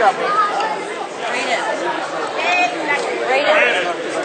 job. Read it. Read it.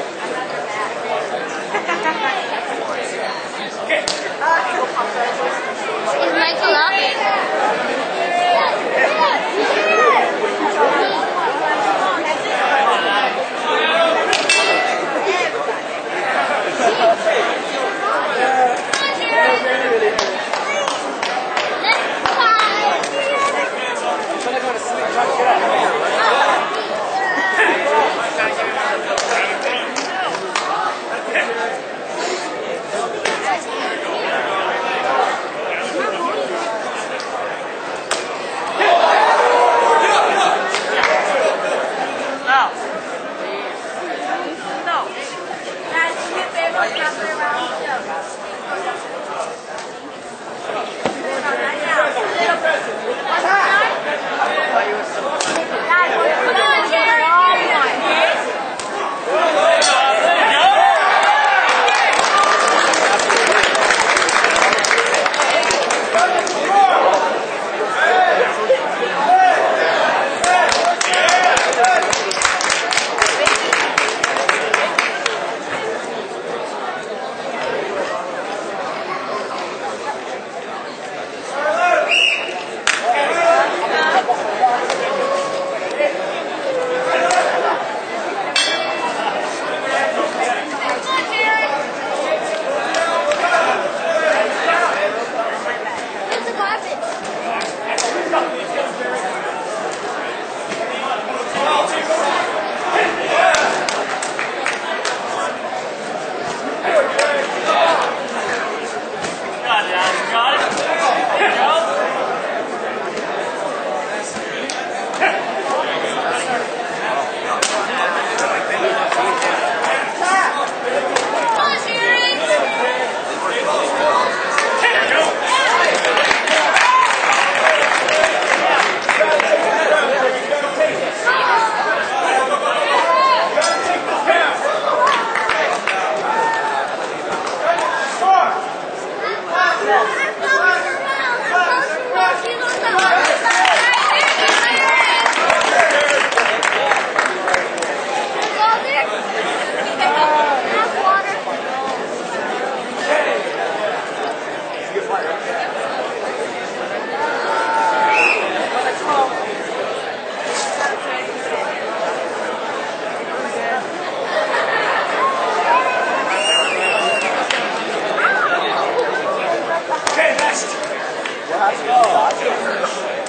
还是啥？